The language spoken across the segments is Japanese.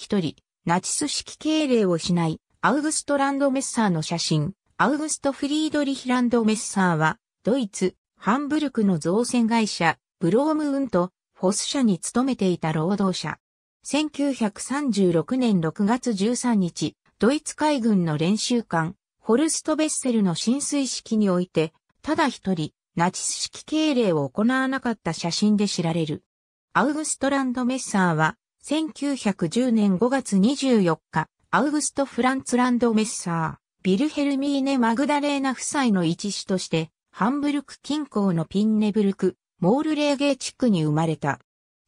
一人、ナチス式敬礼をしない、アウグストランドメッサーの写真、アウグスト・フリードリヒランドメッサーは、ドイツ、ハンブルクの造船会社、ブロームウンとフォス社に勤めていた労働者。1936年6月13日、ドイツ海軍の練習艦、ホルストベッセルの浸水式において、ただ一人、ナチス式敬礼を行わなかった写真で知られる。アウグストランド・メッサーは、1910年5月24日、アウグスト・フランツランド・メッサー、ビルヘルミーネ・マグダレーナ夫妻の一子として、ハンブルク近郊のピンネブルク、モールレーゲー地区に生まれた。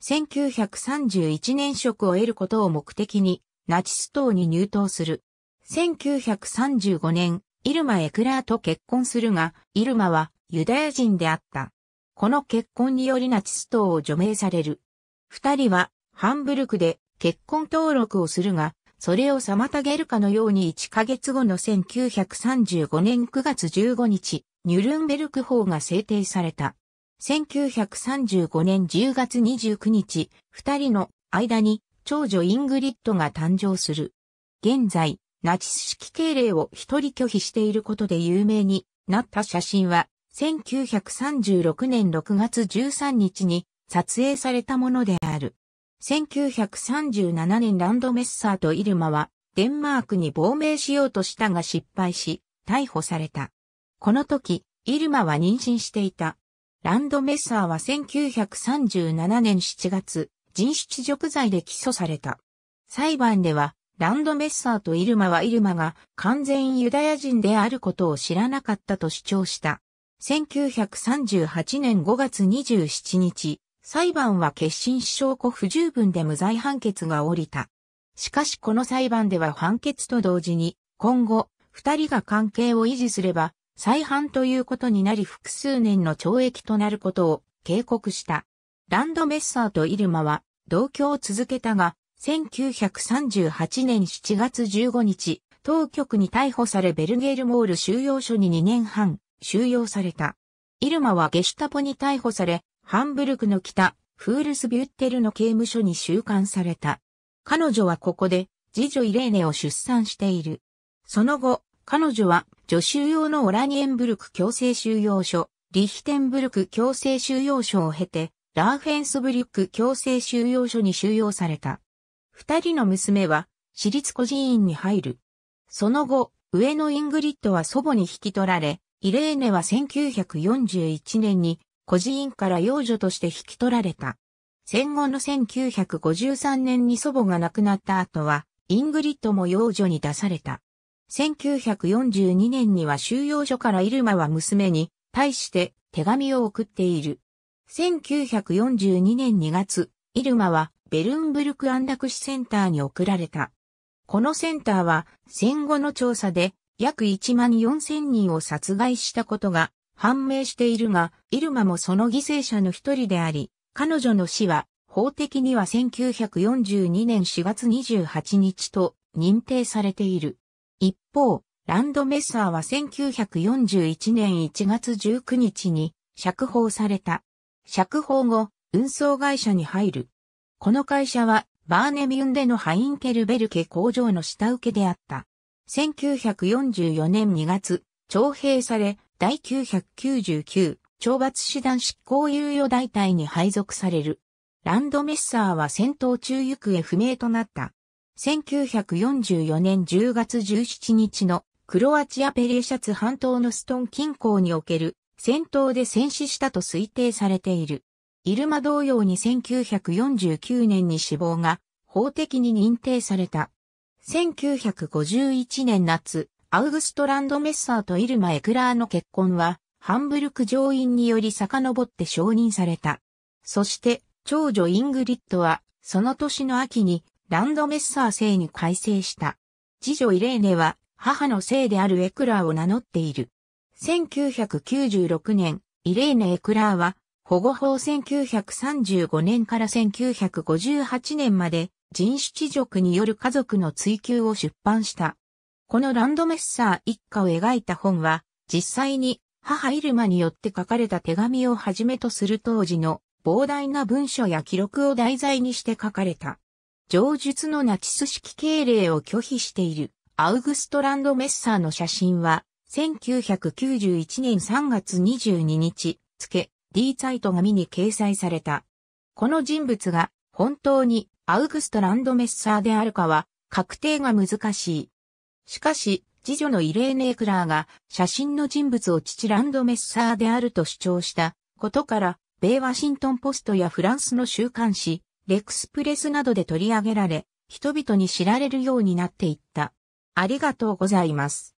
1931年職を得ることを目的に、ナチス党に入党する。1935年、イルマ・エクラーと結婚するが、イルマはユダヤ人であった。この結婚によりナチス党を除名される。二人はハンブルクで結婚登録をするが、それを妨げるかのように1ヶ月後の1935年9月15日、ニュルンベルク法が制定された。1935年10月29日、二人の間に長女イングリッドが誕生する。現在、ナチス式敬礼を一人拒否していることで有名になった写真は、1936年6月13日に撮影されたものである。1937年ランドメッサーとイルマはデンマークに亡命しようとしたが失敗し、逮捕された。この時、イルマは妊娠していた。ランドメッサーは1937年7月、人種侮辱罪で起訴された。裁判では、ランドメッサーとイルマはイルマが完全ユダヤ人であることを知らなかったと主張した。1938年5月27日、裁判は決心し証拠不十分で無罪判決が下りた。しかしこの裁判では判決と同時に、今後、二人が関係を維持すれば、再犯ということになり複数年の懲役となることを警告した。ランドメッサーとイルマは同居を続けたが、1938年7月15日、当局に逮捕されベルゲールモール収容所に2年半収容された。イルマはゲシュタポに逮捕され、ハンブルクの北、フールスビュッテルの刑務所に収監された。彼女はここで、次女イレーネを出産している。その後、彼女は、女囚用のオラニエンブルク強制収容所、リヒテンブルク強制収容所を経て、ラーフェンスブリュック強制収容所に収容された。二人の娘は、私立孤児院に入る。その後、上のイングリッドは祖母に引き取られ、イレーネは1941年に孤児院から養女として引き取られた。戦後の1953年に祖母が亡くなった後は、イングリッドも養女に出された。1942年には収容所からイルマは娘に対して手紙を送っている。1942年2月、イルマはベルンブルク安楽死センターに送られた。このセンターは戦後の調査で約1万4000人を殺害したことが判明しているが、イルマもその犠牲者の一人であり、彼女の死は法的には1942年4月28日と認定されている。一方、ランドメッサーは1941年1月19日に釈放された。釈放後、運送会社に入る。この会社はバーネミュンでのハインケルベルケ工場の下請けであった。1944年2月、徴兵され、第999懲罰師団執行猶予大隊に配属される。ランドメッサーは戦闘中行方不明となった。1944年10月17日のクロアチアペリエシャツ半島のストン近郊における戦闘で戦死したと推定されている。イルマ同様に1949年に死亡が法的に認定された。1951年夏、アウグストランドメッサーとイルマ・エクラーの結婚は、ハンブルク上院により遡って承認された。そして、長女イングリッドは、その年の秋に、ランドメッサー姓に改姓した。次女イレーネは、母の姓であるエクラーを名乗っている。1996年、イレーネ・エクラーは、保護法1935年から1958年まで人種地族による家族の追求を出版した。このランドメッサー一家を描いた本は、実際に母イルマによって書かれた手紙をはじめとする当時の膨大な文書や記録を題材にして書かれた。上述のナチス式敬礼を拒否しているアウグストランド・メッサーの写真は、1991年3月22日、付、D サイト紙に掲載された。この人物が本当にアウグストランド・メッサーであるかは確定が難しい。しかし、次女のイレーネ・エクラーが写真の人物を父ランド・メッサーであると主張したことから、米ワシントンポストやフランスの週刊誌、レクスプレスなどで取り上げられ、人々に知られるようになっていった。ありがとうございます。